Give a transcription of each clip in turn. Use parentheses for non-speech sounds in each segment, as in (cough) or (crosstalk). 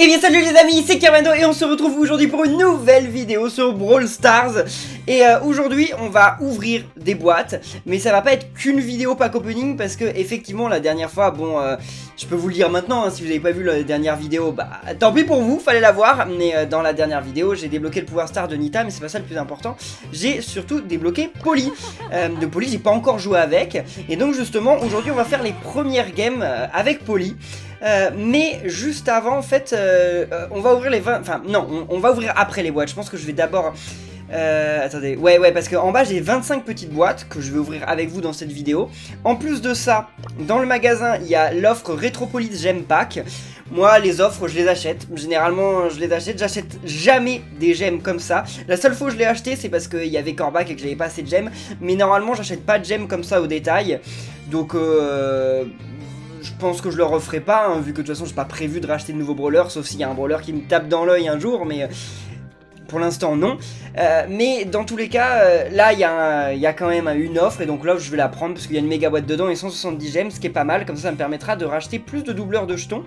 Et eh bien salut les amis, c'est Kermando et on se retrouve aujourd'hui pour une nouvelle vidéo sur Brawl Stars. Et euh, aujourd'hui on va ouvrir des boîtes, mais ça va pas être qu'une vidéo pack opening parce que effectivement la dernière fois, bon euh, je peux vous le dire maintenant, hein, si vous n'avez pas vu la dernière vidéo, bah tant pis pour vous, fallait la voir. Mais euh, dans la dernière vidéo j'ai débloqué le pouvoir star de Nita, mais c'est pas ça le plus important. J'ai surtout débloqué Polly, de Polly j'ai pas encore joué avec. Et donc justement aujourd'hui on va faire les premières games avec Polly euh, mais juste avant, en fait, euh, euh, on va ouvrir les 20... Enfin, non, on, va ouvrir après les boîtes. Je pense que je vais d'abord... attendez, ouais, ouais, parce qu'en bas, j'ai 25 petites boîtes que je vais ouvrir avec vous dans cette vidéo. En plus de ça, dans le magasin, il y a l'offre Retropolis Gem Pack. Moi, les offres, je les achète. Généralement, je les achète. J'achète jamais des gemmes comme ça. La seule fois où je l'ai acheté, c'est parce qu'il y avait Corbac et que j'avais pas assez de gemmes. Mais normalement, j'achète pas de gemmes comme ça au détail. Donc, euh, je pense que je le referai pas, hein, vu que de toute façon j'ai pas prévu de racheter de nouveaux brawlers, sauf s'il y a un brawler qui me tape dans l'œil un jour, mais euh, pour l'instant non. Euh, mais dans tous les cas, euh, là il y, a quand même une offre, et donc là je vais la prendre parce qu'il y a une méga boîte dedans et 170 gemmes, ce qui est pas mal, comme ça ça me permettra de racheter plus de doubleurs de jetons.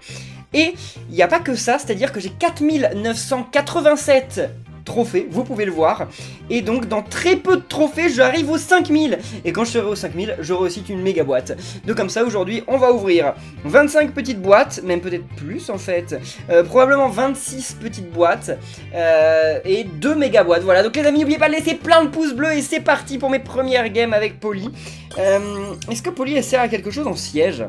Et il n'y a pas que ça, c'est-à-dire que j'ai 4987 trophées, vous pouvez le voir. Et donc dans très peu de trophées, j'arrive aux 5000. Et quand je serai aux 5000, j'aurai aussi une méga boîte. Donc comme ça, aujourd'hui, on va ouvrir 25 petites boîtes, même peut-être plus en fait. Euh, probablement 26 petites boîtes euh, et 2 méga boîtes. Voilà, donc les amis, n'oubliez pas de laisser plein de pouces bleus et c'est parti pour mes premières games avec Polly. Euh, est-ce que Polly, elle sert à quelque chose en siège?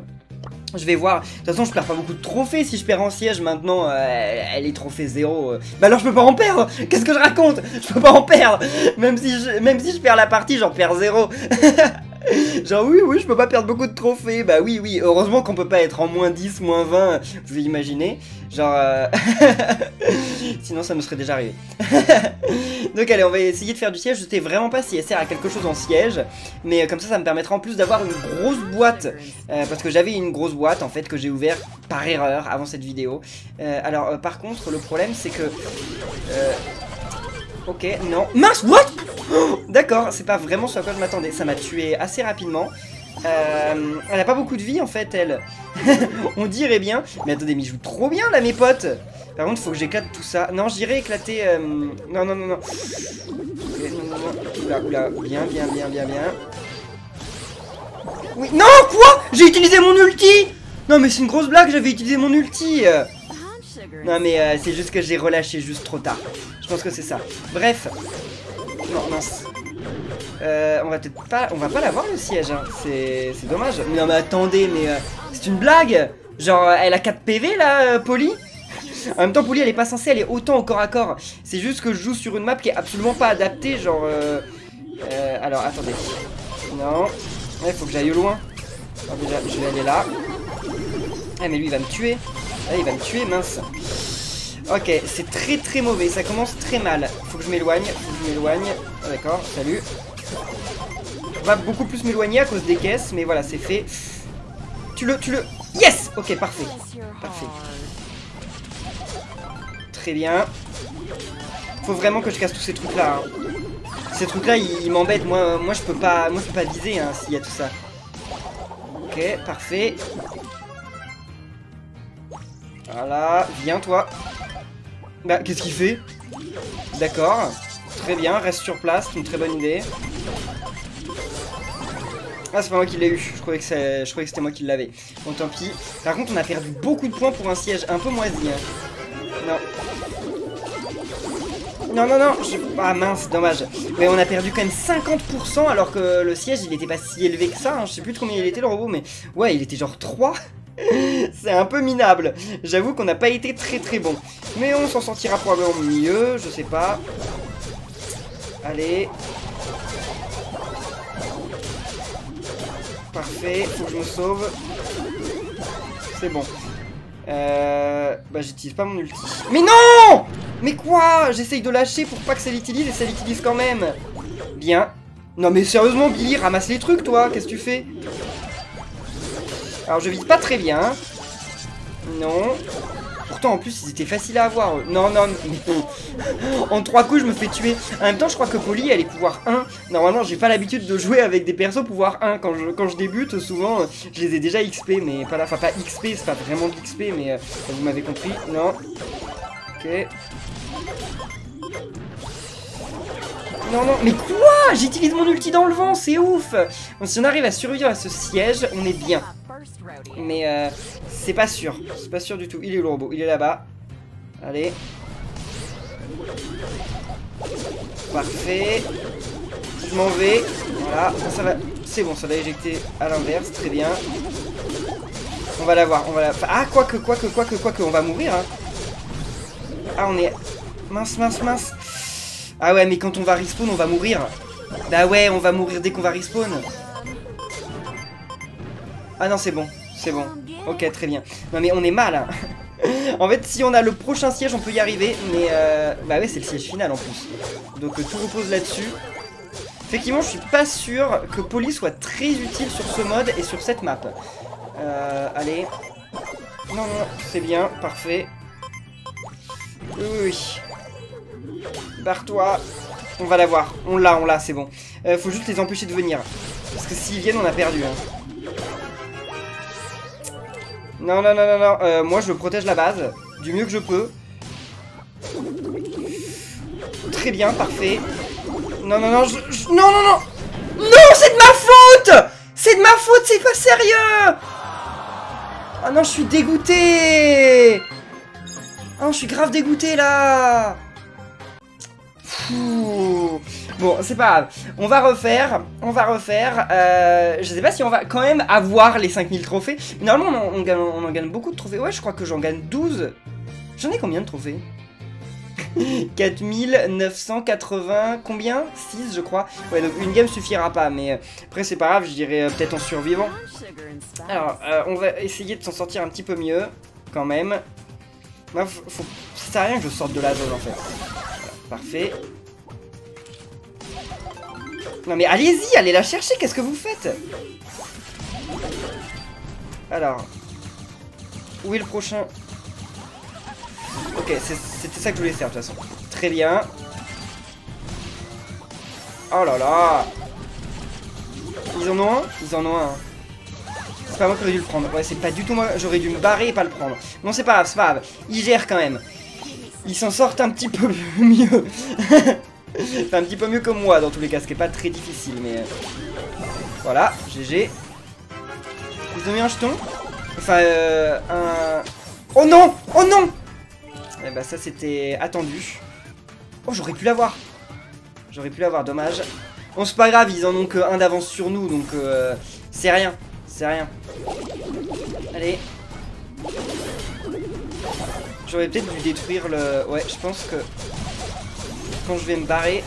Je vais voir. De toute façon, je perds pas beaucoup de trophées si je perds en siège maintenant. Euh, elle est trophée zéro. Euh. Bah alors je peux pas en perdre. Qu'est-ce que je raconte? Je peux pas en perdre. Même si je, même si je perds la partie, j'en perds zéro. (laughs) (laughs) Genre oui, oui, je peux pas perdre beaucoup de trophées. Bah oui, oui, heureusement qu'on peut pas être en moins 10, moins 20, vous imaginez. Genre... Euh, (laughs) sinon ça me serait déjà arrivé. (laughs) Donc allez, on va essayer de faire du siège. Je sais vraiment pas si elle sert à quelque chose en siège. Mais euh, comme ça, ça me permettra en plus d'avoir une grosse boîte. Euh, parce que j'avais une grosse boîte en fait que j'ai ouvert par erreur avant cette vidéo. alors par contre, le problème c'est que... Ok, non. Mince, what? D'accord, c'est pas vraiment ce à quoi je m'attendais. Ça m'a tué assez rapidement. Euh, elle a pas beaucoup de vie en fait, elle. (laughs) On dirait bien. Mais attendez, mais il joue trop bien là, mes potes. Par contre, faut que j'éclate tout ça. Non, j'irai éclater. Euh... Non, non, non, non. Okay, non, non, non. Oula, oula. Bien, bien, bien, bien, bien. Oui. Non, quoi? J'ai utilisé mon ulti Non, mais c'est une grosse blague, j'avais utilisé mon ulti. Non, mais euh, c'est juste que j'ai relâché juste trop tard. Je pense que c'est ça. Bref. Non, mince. Euh, on va peut-être pas... On va pas l'avoir le siège, hein. C'est dommage. Non, mais attendez, mais... Euh, c'est une blague Genre, elle a 4 PV, là, Polly en même temps, Polly, elle est pas censée aller autant au corps à corps. C'est juste que je joue sur une map qui est absolument pas adaptée, genre... Euh, euh alors, attendez. Non. Il faut que j'aille loin. déjà, je vais aller là. Ah, mais lui, il va me tuer. Ah, il va me tuer, mince. Ok, c'est très très mauvais, ça commence très mal. Faut que je m'éloigne, faut que je m'éloigne. Ah, D'accord, salut. Je vais beaucoup plus m'éloigner à cause des caisses, mais voilà, c'est fait. Tu le, tu le... Yes Ok, parfait. Parfait. Très bien. Faut vraiment que je casse tous ces trucs-là. Hein. Ces trucs-là, ils, m'embêtent. Moi, moi, je peux pas, moi, je peux pas viser hein, s'il y a tout ça. Ok, parfait. Voilà, viens toi. Bah, qu'est-ce qu'il fait? D'accord. Très bien, reste sur place, c'est une très bonne idée. Ah, c'est pas moi qui l'ai eu. Je croyais que, c'était moi qui l'avais. Bon, tant pis. Par contre, on a perdu beaucoup de points pour un siège un peu moisi. Hein. Non. Non, non, non. Ah, mince, dommage. Mais on a perdu quand même 50% alors que le siège, il était pas si élevé que ça. Hein. Je sais plus combien il était, le robot, mais... Ouais, il était genre 3 (laughs) C'est un peu minable. J'avoue qu'on n'a pas été très très bon. Mais on s'en sortira probablement mieux, je sais pas. Allez. Parfait, faut que je me sauve. C'est bon. Euh... Bah j'utilise pas mon ulti. Mais non Mais quoi J'essaye de lâcher pour pas que ça l'utilise et ça l'utilise quand même. Bien. Non mais sérieusement Billy, ramasse les trucs toi, qu'est-ce que tu fais? Alors je vise pas très bien. Non. Pourtant, en plus, ils étaient faciles à avoir. Non, non, mais... (laughs) en trois coups, je me fais tuer. En même temps, je crois que Polly, elle est pouvoir 1. Normalement, j'ai pas l'habitude de jouer avec des persos pouvoir 1. Quand je, quand je débute, souvent, je les ai déjà XP, mais pas là. Enfin, pas XP, c'est pas vraiment de XP, mais euh, vous m'avez compris. Non. Ok. Non, non, mais quoi? J'utilise mon ulti dans le vent, c'est ouf Si on arrive à survivre à ce siège, on est bien. Mais euh, c'est pas sûr. C'est pas sûr du tout. Il est où le robot Il est là-bas. Allez. Parfait. Je m'en vais. Voilà. Ça va. C'est bon, ça va éjecter à l'inverse. Très bien. On va l'avoir. On va la... Ah, quoique, quoique, quoique, quoique. On va mourir. Hein. Ah, on est... Mince, mince, mince. Ah ouais, mais quand on va respawn, on va mourir. Bah ouais, on va mourir dès qu'on va respawn. Ah non, c'est bon. C'est bon. Ok, très bien. Non mais on est mal, hein. (laughs) en fait, si on a le prochain siège, on peut y arriver. Mais, euh... bah ouais, c'est le siège final en plus. Donc euh, tout repose là-dessus. Effectivement, je suis pas sûr que Poly soit très utile sur ce mode et sur cette map. Euh, allez. Non, non, c'est bien, parfait. Oui. Barre-toi. On va l'avoir. On l'a, on l'a, c'est bon. Euh, faut juste les empêcher de venir. Parce que s'ils viennent, on a perdu. Hein. Non, non, non, non, non. Euh, moi, je protège la base du mieux que je peux. Très bien, parfait. Non, non, non, je, non, non, non. Non, c'est de ma faute C'est de ma faute, c'est pas sérieux Ah non, je suis dégoûté Ah non, je suis grave dégoûté, là Bon, c'est pas grave. On va refaire. On va refaire. Euh, je sais pas si on va quand même avoir les 5000 trophées. normalement, on, en gagne beaucoup de trophées. Ouais, je crois que j'en gagne 12. J'en ai combien de trophées? (laughs) 4980, combien? 6 je crois. Ouais donc une game suffira pas mais euh, après c'est pas grave je dirais euh, peut-être en survivant. Alors on va essayer de s'en sortir un petit peu mieux quand même. Moi, faut, ça sert à rien que je sorte de la zone en fait. parfait. Non mais allez-y, allez la chercher, qu'est-ce que vous faites Alors. Où est le prochain Ok, c'était ça que je voulais faire de toute façon. Très bien. Oh là là Ils en ont un Ils en ont un. C'est pas moi qui aurais dû le prendre. Ouais, c'est pas du tout moi. J'aurais dû me barrer et pas le prendre. Non, c'est pas grave, c'est pas grave. Ils gèrent quand même. Ils s'en sortent un petit peu (laughs) mieux. C'est un petit peu mieux que moi dans tous les cas, ce qui est pas très difficile, mais... Euh, voilà, GG. Ils ont mis un jeton Enfin, euh, un... Oh non Oh non Eh bah ça c'était attendu. Oh, j'aurais pu l'avoir. J'aurais pu l'avoir, dommage. Bon, c'est pas grave, ils en ont que un d'avance sur nous, donc euh, c'est rien. C'est rien. Allez. J'aurais peut-être dû détruire le... Ouais, je pense que quand je vais me barrer.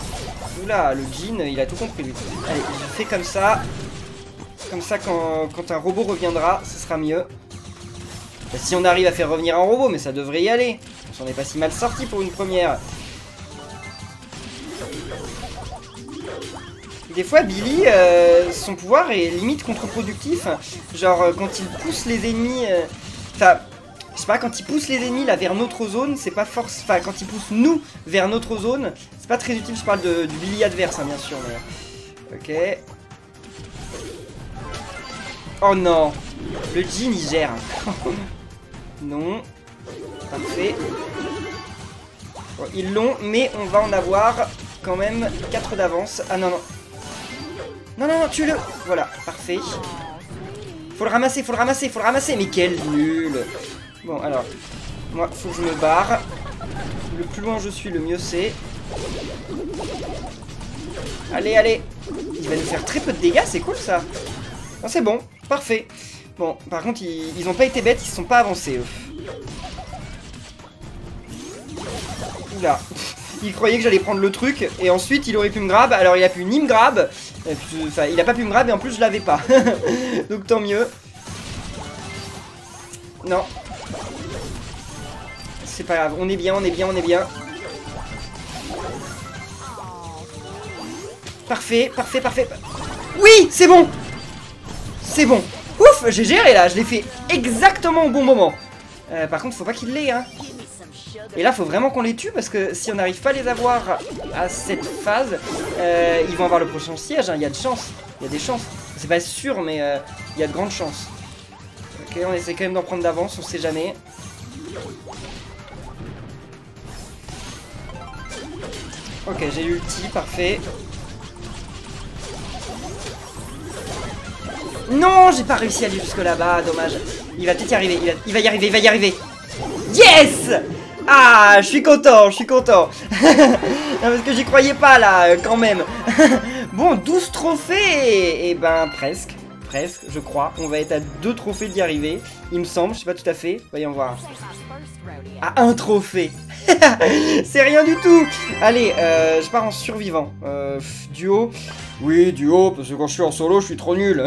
Oula, le jean, il a tout compris lui. Allez, je fais comme ça. Comme ça, quand, un robot reviendra, ce sera mieux. Si on arrive à faire revenir un robot, mais ça devrait y aller. On s'en est pas si mal sorti pour une première. Des fois, Billy, euh, son pouvoir est limite contre-productif. Genre, euh, quand il pousse les ennemis... Euh, enfin, je sais pas, quand il pousse les ennemis là vers notre zone, c'est pas force. Enfin, quand il pousse nous vers notre zone, c'est pas très utile. Je parle de, du Billy adverse, hein, bien sûr. Ok. Oh non Le jean il gère. (laughs) non. Parfait. ils l'ont, mais on va en avoir quand même 4 d'avance. Ah non, non. Non, non, non, tue-le Voilà, parfait. Faut le ramasser, faut le ramasser, faut le ramasser. Mais quel nul Bon, alors, moi, faut que je me barre. Le plus loin je suis, le mieux c'est. Allez, allez Il va nous faire très peu de dégâts, c'est cool ça ah, C'est bon, parfait. Bon, par contre, ils, ils ont pas été bêtes, ils se sont pas avancés, eux. Oula (laughs) il croyait que j'allais prendre le truc et ensuite il aurait pu me grab alors il a pu ni me grab enfin il a pas pu me grab et en plus je l'avais pas (laughs) donc tant mieux non c'est pas grave. On est bien, on est bien, on est bien. Parfait, parfait, parfait. Oui, c'est bon C'est bon. Ouf, j'ai géré là, je l'ai fait exactement au bon moment. Euh, par contre, faut pas qu'il l'ait, hein. Et là, faut vraiment qu'on les tue parce que si on n'arrive pas à les avoir à cette phase, euh, ils vont avoir le prochain siège. hein. Il y a de chance. Il y a des chances. C'est pas sûr, mais euh, il y a de grandes chances. Ok, on essaie quand même d'en prendre d'avance, on sait jamais. Ok, j'ai l'ulti, parfait. Non, j'ai pas réussi à aller jusque là-bas, dommage. Il va peut-être y arriver, il va, y arriver, il va y arriver. Yes Ah, je suis content, je suis content. (laughs) parce que j'y croyais pas là, quand même. (laughs) bon, 12 trophées Et ben, presque, presque, je crois. On va être à 2 trophées d'y arriver, il me semble, je sais pas tout à fait. Voyons voir. À un trophée (laughs) C'est rien du tout Allez, euh, je pars en survivant. Euh, duo. Oui, duo, parce que quand je suis en solo, je suis trop nul.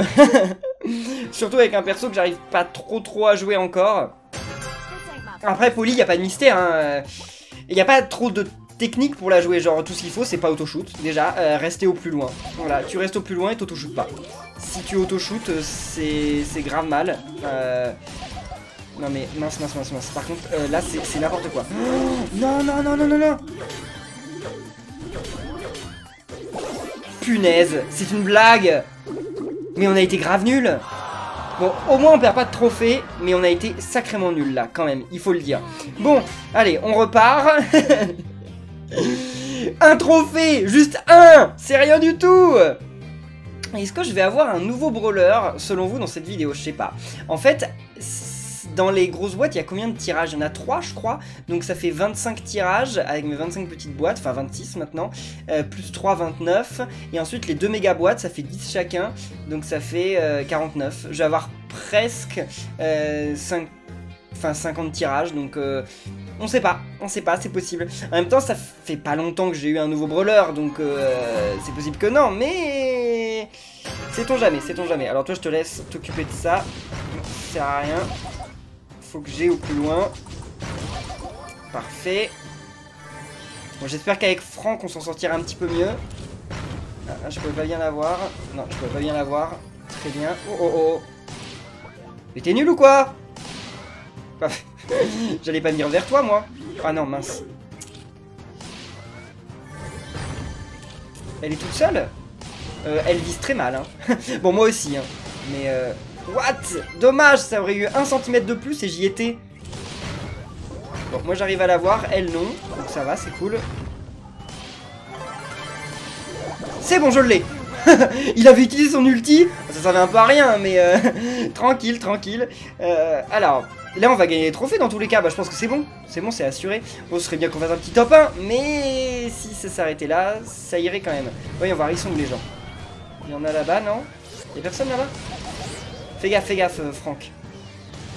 (laughs) Surtout avec un perso que j'arrive pas trop trop à jouer encore. Après, Polly, y a pas de mystère. Hein. Il y a pas trop de technique pour la jouer. Genre, tout ce qu'il faut, c'est pas auto-shoot. Déjà, euh, rester au plus loin. Voilà, tu restes au plus loin et t'auto-shoot pas. Si tu auto-shoot, euh, c'est grave mal. Euh... Non mais mince, mince, mince, mince. Par contre, là, c'est c'est n'importe quoi. Oh, non, non, non, non, non, non Punaise, c'est une blague Mais on a été grave nul Bon, au moins on perd pas de trophée, mais on a été sacrément nul là, quand même, il faut le dire. Bon, allez, on repart. (laughs) un trophée, juste un C'est rien du tout Est-ce que je vais avoir un nouveau brawler, selon vous, dans cette vidéo? Je sais pas. En fait, dans les grosses boîtes, il y a combien de tirages? Il y en a 3, je crois. Donc ça fait 25 tirages avec mes 25 petites boîtes, enfin 26 maintenant. Euh, plus 3, 29. Et ensuite, les deux méga boîtes, ça fait 10 chacun. Donc ça fait euh, 49. Je vais avoir presque euh, 5, enfin 50 tirages. Donc euh, on sait pas, on sait pas, c'est possible. En même temps, ça fait pas longtemps que j'ai eu un nouveau brawler. Donc euh, c'est possible que non. Mais sait-on jamais, sait-on jamais. Alors toi, je te laisse t'occuper de ça. Ça sert à rien. Faut que j'ai au plus loin. Parfait. Bon, j'espère qu'avec Franck, on s'en sortira un petit peu mieux. Ah, je pouvais pas bien l'avoir. Non, je pouvais pas bien l'avoir. Très bien. Oh oh oh. Mais t'es nul ou quoi? (laughs) J'allais pas venir vers toi, moi. Ah non, mince. Elle est toute seule euh, Elle vise très mal. Hein. (laughs) bon, moi aussi. Hein. Mais... Euh... What? Dommage, ça aurait eu un centimètre de plus et j'y étais. Bon, moi j'arrive à la voir, elle non. Donc ça va, c'est cool. C'est bon, je l'ai (laughs) Il avait utilisé son ulti. Ça servait un peu à rien, mais euh, tranquille, tranquille. Euh, là on va gagner les trophées dans tous les cas. Bah, je pense que c'est bon. C'est bon, c'est assuré. Bon, ce serait bien qu'on fasse un petit top 1. Mais si ça s'arrêtait là, ça irait quand même. Voyons voir, ils sont les gens Il y en a là-bas, non? Y'a personne là-bas? Fais gaffe, fais gaffe, euh, Franck.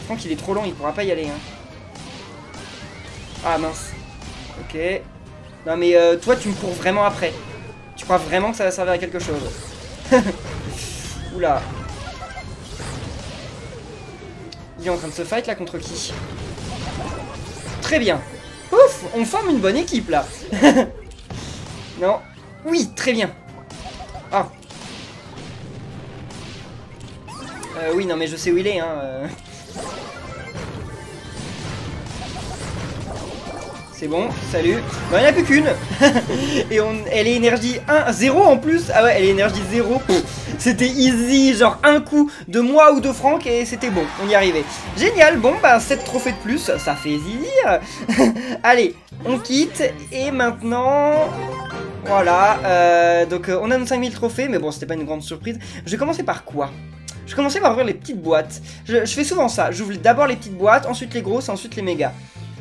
Franck, il est trop long, il pourra pas y aller. Hein. Ah mince. Ok. Non mais euh, toi, tu me cours vraiment après. Tu crois vraiment que ça va servir à quelque chose? (laughs) Oula. Il est en train de se fight là contre qui? Très bien. Ouf, on forme une bonne équipe là. (laughs) non. Oui, très bien. Ah, Euh, oui, non, mais je sais où il est, hein. euh. C'est bon, salut. Bon, il n'y a plus qu'une. (laughs) Et on, elle est énergie 1, 0 en plus. Ah ouais, elle est énergie 0. C'était easy, genre un coup de moi ou de Franck et c'était bon, on y arrivait. Génial, bon, bah 7 trophées de plus, ça fait zizir. (laughs) Allez, on quitte et maintenant... Voilà, euh, donc euh, on a nos 5000 trophées, mais bon, c'était pas une grande surprise. Je vais commencer par quoi? Je vais commencer par ouvrir les petites boîtes. Je, fais souvent ça. J'ouvre d'abord les petites boîtes, ensuite les grosses, ensuite les mégas.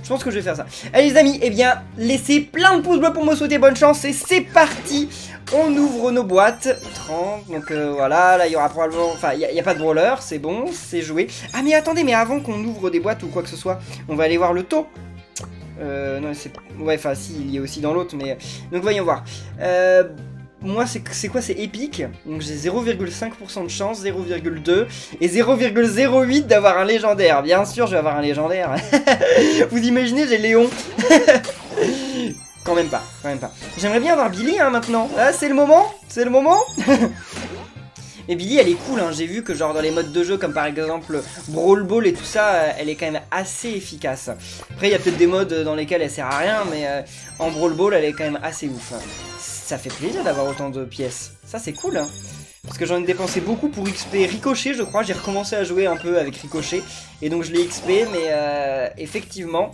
Je pense que je vais faire ça. Allez les amis, eh bien, laissez plein de pouces bleus pour me souhaiter bonne chance. Et c'est parti On ouvre nos boîtes. 30, donc euh, voilà, là il y aura probablement... Enfin, il n'y a, pas de brawler, c'est bon, c'est joué. Ah mais attendez, mais avant qu'on ouvre des boîtes ou quoi que ce soit, on va aller voir le taux. Euh, non, c'est... Ouais, enfin si, il y est aussi dans l'autre, mais... Donc voyons voir. Euh moi c'est quoi? C'est épique. Donc j'ai 0,5% de chance 0,2 et 0,08 d'avoir un légendaire. Bien sûr je vais avoir un légendaire. (laughs) Vous imaginez j'ai Léon. (laughs) Quand même pas quand même pas. J'aimerais bien avoir Billy hein, maintenant. Ah, c'est le moment c'est le moment. (laughs) Mais Billy, elle est cool, hein. j'ai vu que genre dans les modes de jeu, comme par exemple Brawl Ball et tout ça, elle est quand même assez efficace. Après, il y a peut-être des modes dans lesquels elle sert à rien, mais en Brawl Ball, elle est quand même assez ouf. Ça fait plaisir d'avoir autant de pièces. Ça, c'est cool, hein. Parce que j'en ai dépensé beaucoup pour XP Ricochet, je crois. J'ai recommencé à jouer un peu avec Ricochet. Et donc je l'ai XP, mais euh, effectivement,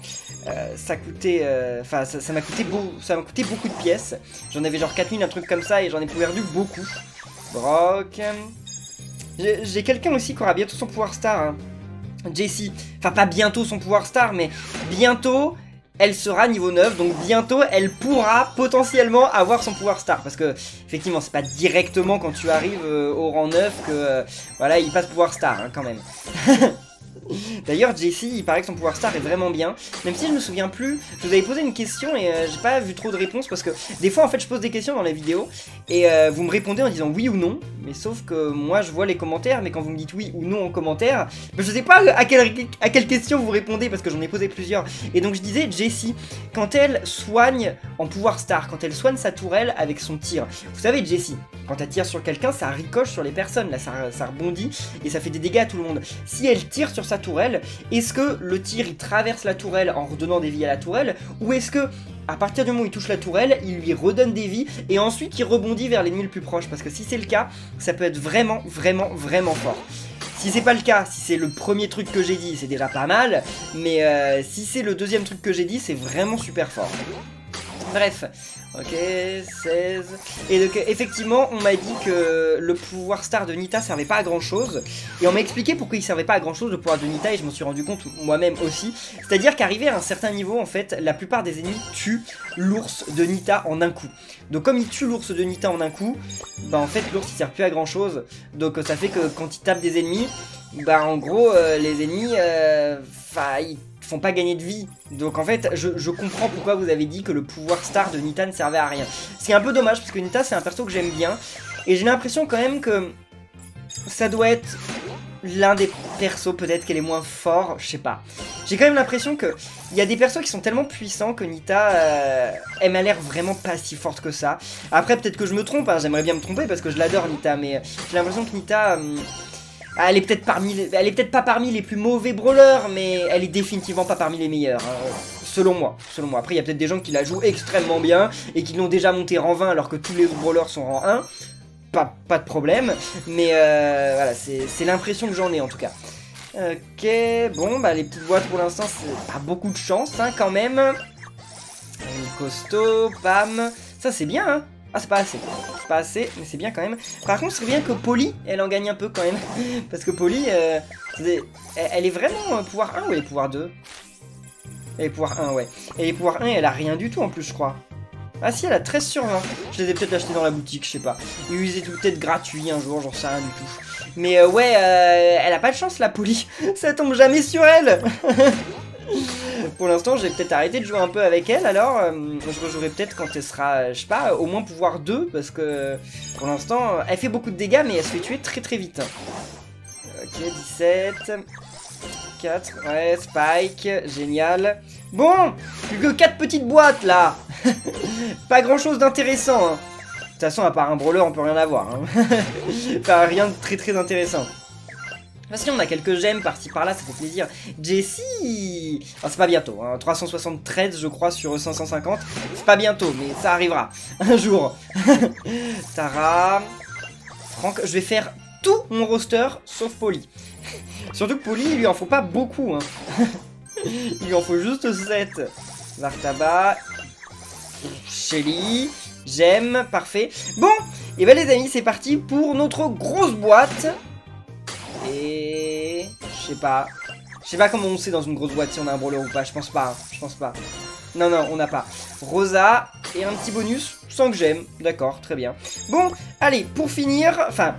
euh, ça. Euh, ça m'a coûté, beaucoup de pièces. J'en avais genre 4000, un truc comme ça, et j'en ai perdu beaucoup. Brock... J'ai quelqu'un aussi qui aura bientôt son pouvoir star. Hein. Jessie. Enfin, pas bientôt son pouvoir star, mais bientôt elle sera niveau 9, donc bientôt elle pourra potentiellement avoir son pouvoir star. Parce que, effectivement, c'est pas directement quand tu arrives euh, au rang 9 que, euh, voilà, il passe pouvoir star, hein, quand même. (laughs) D'ailleurs, Jesse, il paraît que son pouvoir star est vraiment bien. Même si je me souviens plus, je vous avais posé une question et euh, j'ai pas vu trop de réponses parce que des fois, en fait, je pose des questions dans les vidéos et vous me répondez en disant oui ou non. Mais sauf que moi, je vois les commentaires, mais quand vous me dites oui ou non en commentaire, ben, je sais pas à quelle, question vous répondez parce que j'en ai posé plusieurs. Et donc, je disais, Jessie, quand elle soigne en pouvoir star, quand elle soigne sa tourelle avec son tir, vous savez, Jessie, quand elle tire sur quelqu'un, ça ricoche sur les personnes, là, ça, ça rebondit et ça fait des dégâts à tout le monde. Si elle tire sur sa tourelle, est-ce que le tir il traverse la tourelle en redonnant des vies à la tourelle, ou est-ce que à partir du moment où il touche la tourelle, il lui redonne des vies et ensuite il rebondit vers l'ennemi le plus proche Parce que si c'est le cas, ça peut être vraiment, vraiment, vraiment fort. Si c'est pas le cas, si c'est le premier truc que j'ai dit, c'est déjà pas mal, mais euh, si c'est le deuxième truc que j'ai dit, c'est vraiment super fort. Bref, ok, 16. Et donc effectivement, on m'a dit que le pouvoir star de Nita servait pas à grand chose. Et on m'a expliqué pourquoi il servait pas à grand chose le pouvoir de Nita et je m'en suis rendu compte moi-même aussi. C'est-à-dire qu'arrivé à un certain niveau, en fait, la plupart des ennemis tuent l'ours de Nita en un coup. Donc comme il tue l'ours de Nita en un coup, bah en fait l'ours il sert plus à grand chose. Donc ça fait que quand il tape des ennemis, bah en gros euh, les ennemis, euh, enfin font pas gagner de vie. Donc en fait, je, comprends pourquoi vous avez dit que le pouvoir star de Nita ne servait à rien. Ce qui est un peu dommage, parce que Nita c'est un perso que j'aime bien. Et j'ai l'impression quand même que ça doit être l'un des persos peut-être qu'elle est moins fort, je sais pas. J'ai quand même l'impression que il y a des persos qui sont tellement puissants que Nita, euh, elle m'a l'air vraiment pas si forte que ça. Après peut-être que je me trompe, hein, j'aimerais bien me tromper parce que je l'adore Nita, mais j'ai l'impression que Nita... Euh, elle est peut-être pas parmi les plus mauvais brawlers, mais elle est définitivement pas parmi les meilleurs. Hein, selon moi, selon moi. Après, il y a peut-être des gens qui la jouent extrêmement bien et qui l'ont déjà monté rang 20 alors que tous les brawlers sont rang 1. Pas, de problème, mais euh, voilà, c'est l'impression que j'en ai en tout cas. Ok, bon, bah les petites boîtes pour l'instant, c'est pas beaucoup de chance hein, quand même. Costaud, bam. Ça c'est bien, hein. Ah, c'est pas assez. C'est pas assez, mais c'est bien quand même. Par contre, c'est bien que Polly, elle en gagne un peu quand même. (laughs) Parce que Polly, euh, elle est vraiment pouvoir 1 ou elle est pouvoir 2 Elle est pouvoir 1, ouais. Elle est pouvoir 1 et elle a rien du tout en plus, je crois. Ah si, elle a 13 sur 20. Je les ai peut-être achetés dans la boutique, je sais pas. Ils étaient peut-être gratuits un jour, j'en sais rien du tout. Mais euh, ouais, euh, elle a pas de chance, la Polly. (laughs) Ça tombe jamais sur elle (laughs) Pour l'instant, j'ai peut-être arrêté de jouer un peu avec elle, alors euh, je rejouerai peut-être quand elle sera, je sais pas, au moins pouvoir 2, parce que pour l'instant, elle fait beaucoup de dégâts, mais elle se fait tuer très très vite. Ok, 17... 4, ouais, Spike, génial. Bon, plus que 4 petites boîtes, là (laughs) Pas grand-chose d'intéressant, hein. De toute façon, à part un brawler, on peut rien avoir. Hein. (laughs) enfin, rien de très très intéressant. Parce qu'on a quelques gemmes par-ci par-là, ça fait plaisir. Jessie ah, C'est pas bientôt, hein. 373 je crois sur 550. C'est pas bientôt, mais ça arrivera. (laughs) Un jour. (laughs) Tara. Franck, je vais faire tout mon roster sauf Polly. (laughs) Surtout que Polly, il lui en faut pas beaucoup. Hein. il lui en faut juste 7. Vartaba. Shelly. J'aime, parfait. Bon, et ben les amis, c'est parti pour notre grosse boîte. Et... Je sais pas. Je sais pas comment on sait dans une grosse boîte si on a un brawler ou pas. Je pense pas. Hein. Je pense pas. Non, non, on n'a pas. Rosa et un petit bonus sans que j'aime. D'accord, très bien. Bon, allez, pour finir... Enfin,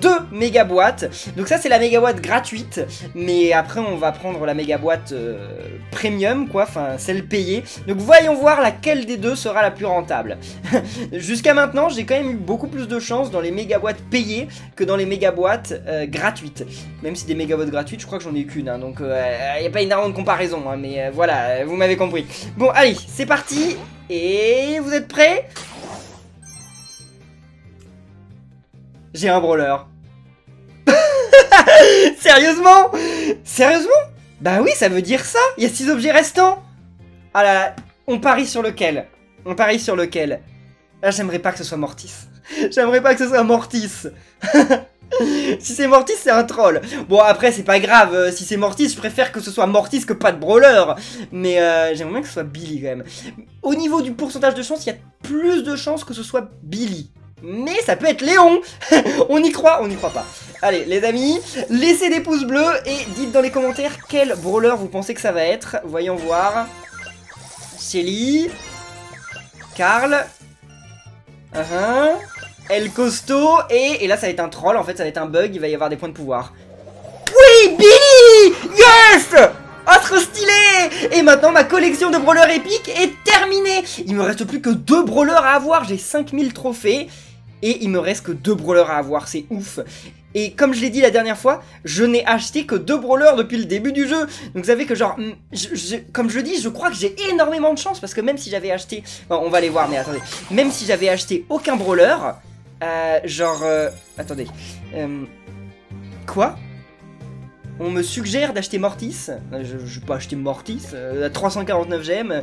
deux méga boîtes. Donc ça c'est la méga boîte gratuite, mais après on va prendre la méga boîte euh, premium quoi, enfin celle payée. Donc voyons voir laquelle des deux sera la plus rentable. (laughs) Jusqu'à maintenant j'ai quand même eu beaucoup plus de chance dans les méga boîtes payées que dans les méga boîtes euh, gratuites. Même si des méga boîtes gratuites je crois que j'en ai eu qu'une, hein. donc il euh, n'y a pas énormément de comparaison, hein, mais voilà, vous m'avez compris. Bon allez, c'est parti, et vous êtes prêts? J'ai un brawler. (laughs) Sérieusement? Sérieusement? Bah oui, ça veut dire ça Il y a 6 objets restants Ah là on parie sur lequel? On parie sur lequel? Là, j'aimerais pas que ce soit Mortis. (laughs) J'aimerais pas que ce soit Mortis. (laughs) si c'est Mortis, c'est un troll. Bon, après, c'est pas grave. euh, si c'est Mortis, je préfère que ce soit Mortis que pas de brawler. Mais euh, j'aimerais bien que ce soit Billy quand même. Au niveau du pourcentage de chance, il y a plus de chances que ce soit Billy. Mais ça peut être Léon (laughs) On y croit, on n'y croit pas. Allez, les amis, laissez des pouces bleus et dites dans les commentaires quel brawler vous pensez que ça va être. Voyons voir. Shelly. Karl. Uh-huh. El Costo et, là ça va être un troll, en fait ça va être un bug, il va y avoir des points de pouvoir. Oui, Billy Yes Ah, trop stylé Et maintenant ma collection de brawlers épiques est terminée Il me reste plus que deux brawlers à avoir, j'ai 5000 trophées et il me reste que deux brawlers à avoir, c'est ouf. Et comme je l'ai dit la dernière fois, je n'ai acheté que deux brawlers depuis le début du jeu. Donc vous savez que genre, hmm, comme je dis, je crois que j'ai énormément de chance parce que même si j'avais acheté, bon, on va les voir, mais attendez, même si j'avais acheté aucun brawler, euh, genre, euh, attendez, euh, quoi? On me suggère d'acheter Mortis. Euh, Je, je vais pas acheter Mortis. euh, à 349 gemmes.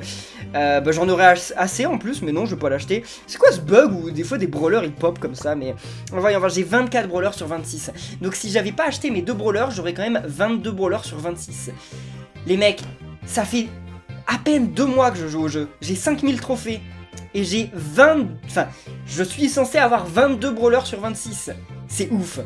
Euh, bah, J'en aurais as- assez en plus, mais non, je vais pas l'acheter. C'est quoi ce bug où des fois des brawlers ils pop comme ça Mais voyons voir, j'ai 24 brawlers sur 26. Donc si j'avais pas acheté mes deux brawlers, j'aurais quand même 22 brawlers sur 26. Les mecs, ça fait à peine deux mois que je joue au jeu. J'ai 5000 trophées. Et j'ai 20... Enfin, je suis censé avoir 22 brawlers sur 26. C'est ouf.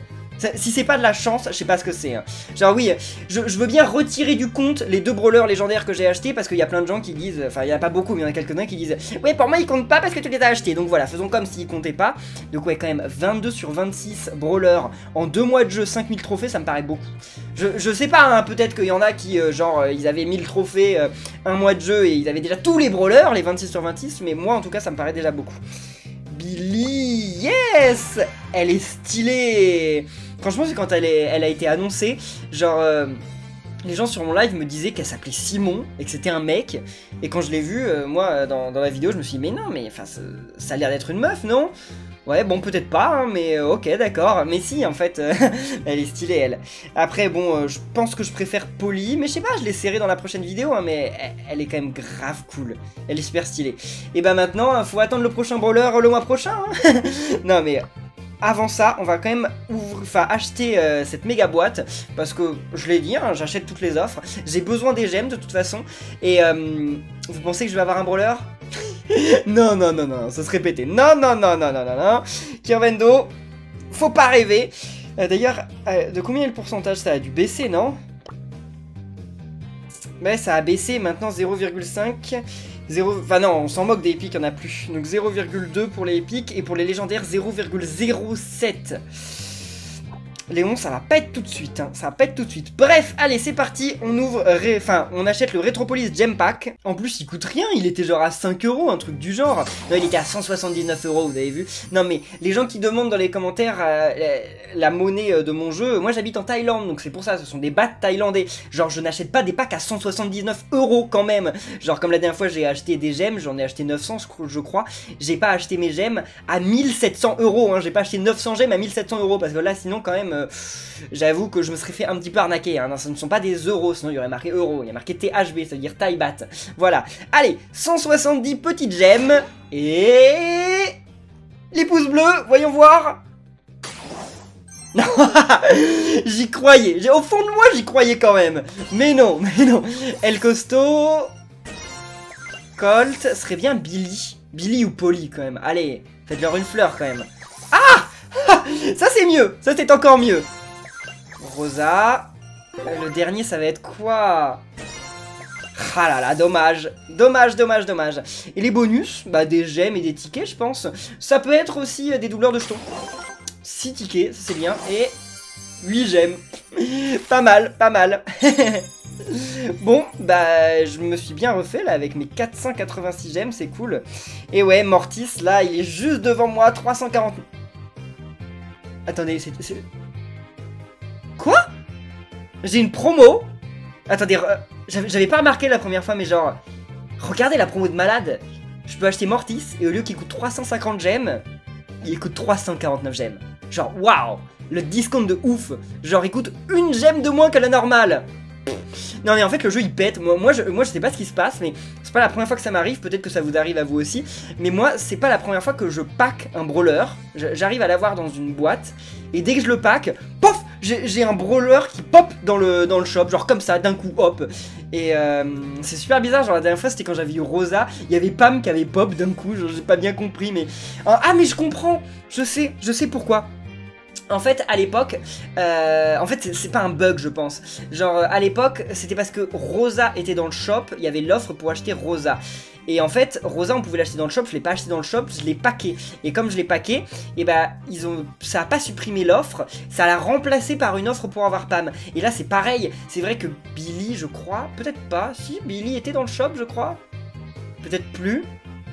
Si c'est pas de la chance, je sais pas ce que c'est. hein. Genre oui, je, veux bien retirer du compte les deux brawlers légendaires que j'ai achetés parce qu'il y a plein de gens qui disent, enfin il y a pas beaucoup mais il y en a quelques-uns qui disent Ouais pour moi ils comptent pas parce que tu les as achetés donc voilà faisons comme s'ils comptaient pas. Donc ouais quand même 22 sur 26 brawlers en deux mois de jeu 5000 trophées ça me paraît beaucoup. Je, je sais pas hein, peut-être qu'il y en a qui euh, genre euh, ils avaient 1000 trophées euh, un mois de jeu et ils avaient déjà tous les brawlers les 26 sur 26 mais moi en tout cas ça me paraît déjà beaucoup. Billy, yes! Elle est stylée Franchement, c'est quand elle, a été annoncée, genre... euh, les gens sur mon live me disaient qu'elle s'appelait Simon et que c'était un mec. Et quand je l'ai vu, euh, moi, dans, la vidéo, je me suis dit, mais non, mais enfin, ça, a l'air d'être une meuf, non? Ouais, bon, peut-être pas, hein, mais euh, ok, d'accord. Mais si, en fait, (laughs) elle est stylée, elle. Après, bon, euh, je pense que je préfère Polly, mais je sais pas, je l'ai serrée dans la prochaine vidéo, hein, mais elle, est quand même grave cool. Elle est super stylée. Et bah maintenant, faut attendre le prochain brawler le mois prochain. hein. (laughs) non, mais avant ça, on va quand même acheter euh, cette méga boîte parce que je l'ai dit, hein, j'achète toutes les offres. J'ai besoin des gemmes de toute façon. Et euh, vous pensez que je vais avoir un brawler? (laughs) Non, non, non, non, ça serait pété. Non, non, non, non, non, non, non. Kirvendo, faut pas rêver. Euh, D'ailleurs, de combien est le pourcentage? Ça a dû baisser, non? Ouais, ça a baissé maintenant 0,5. 0... Enfin non, on s'en moque des épiques, il n'y a plus. Donc 0,2 pour les épiques et pour les légendaires 0,07. Léon, ça va pas être tout de suite, hein. ça va pas être tout de suite. Bref, allez, c'est parti, on ouvre, euh, enfin, on achète le Retropolis Gem Pack. En plus, il coûte rien, il était genre à 5 euros, un truc du genre. Non, il était à 179 euros, vous avez vu. Non, mais les gens qui demandent dans les commentaires euh, la, monnaie euh, de mon jeu, moi j'habite en Thaïlande, donc c'est pour ça, ce sont des bahts thaïlandais. Genre, je n'achète pas des packs à 179 euros quand même. Genre, comme la dernière fois, j'ai acheté des gemmes, j'en ai acheté 900, je cro- je crois. J'ai pas acheté mes gemmes à 1700 euros, hein. J'ai pas acheté 900 gemmes à 1700 euros, parce que là, sinon, quand même, euh, j'avoue que je me serais fait un petit peu arnaquer. Hein. Non, ce ne sont pas des euros, sinon il y aurait marqué euro. Il y a marqué THB, ça veut dire Thai Baht. Voilà. Allez, 170 petites gemmes. Et. Les pouces bleus, voyons voir. Non, (laughs) j'y croyais. Au fond de moi, j'y croyais quand même. Mais non, (laughs) mais non. El Costo. Colt, serait bien Billy. Billy ou Polly quand même. Allez, faites-leur une fleur quand même. Ça c'est mieux, ça c'est encore mieux. Rosa. Le dernier ça va être quoi? Ah là là, dommage. Dommage, dommage, dommage. Et les bonus? Bah des gemmes et des tickets je pense. Ça peut être aussi euh, des doubleurs de jetons. 6 tickets, ça c'est bien. Et 8 gemmes. (laughs) pas mal, pas mal. (laughs) Bon, bah je me suis bien refait là avec mes 486 gemmes, c'est cool. Et ouais, Mortis là, il est juste devant moi, 340. Attendez, c'est... Quoi? J'ai une promo? Attendez, j'avais pas remarqué la première fois, mais genre... Regardez la promo de malade. Je peux acheter Mortis, et au lieu qu'il coûte 350 gemmes, il coûte 349 gemmes. Genre, waouh! Le discount de ouf! Genre, il coûte une gemme de moins que la normale non mais en fait le jeu il pète, moi, je, sais pas ce qui se passe mais c'est pas la première fois que ça m'arrive, peut-être que ça vous arrive à vous aussi. Mais moi c'est pas la première fois que je pack un brawler, j'arrive à l'avoir dans une boîte. Et dès que je le pack, pof j'ai un brawler qui pop dans le, shop, genre comme ça, d'un coup, hop. Et euh, c'est super bizarre, genre la dernière fois c'était quand j'avais eu Rosa, il y avait Pam qui avait pop d'un coup, j'ai pas bien compris mais... Ah mais je comprends, je sais, je sais pourquoi en fait, à l'époque, euh, en fait, c'est pas un bug, je pense. Genre, à l'époque, c'était parce que Rosa était dans le shop, il y avait l'offre pour acheter Rosa. Et en fait, Rosa, on pouvait l'acheter dans le shop, je l'ai pas acheté dans le shop, je l'ai paqué. Et comme je l'ai paqué, et eh ben, ils ont, ça a pas supprimé l'offre, ça l'a remplacé par une offre pour avoir Pam. Et là, c'est pareil, c'est vrai que Billy, je crois, peut-être pas, si, Billy était dans le shop, je crois. Peut-être plus.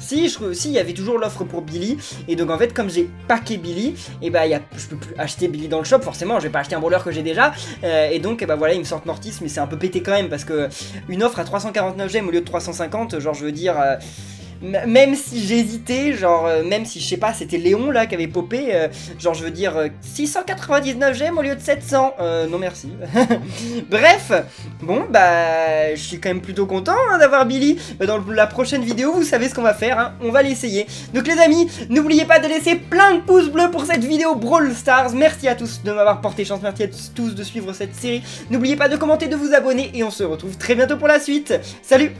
Si, je, il y avait toujours l'offre pour Billy, et donc en fait, comme j'ai paqué Billy, et eh bah, a, je peux plus acheter Billy dans le shop, forcément, je vais pas acheter un brawler que j'ai déjà, euh, et donc, bah voilà, il me sort Mortis, mais c'est un peu pété quand même, parce que une offre à 349 gemmes au lieu de 350, genre, je veux dire... Euh, même si j'hésitais, genre, euh, même si je sais pas, c'était Léon là qui avait popé, euh, genre, je veux dire 699 euh, gemmes au lieu de 700. non merci. (laughs) Bref, bon, bah, je suis quand même plutôt content hein, d'avoir Billy. Dans la prochaine vidéo, vous savez ce qu'on va faire, hein, on va l'essayer. Donc, les amis, n'oubliez pas de laisser plein de pouces bleus pour cette vidéo Brawl Stars. Merci à tous de m'avoir porté chance, merci à tous de suivre cette série. N'oubliez pas de commenter, de vous abonner, et on se retrouve très bientôt pour la suite. Salut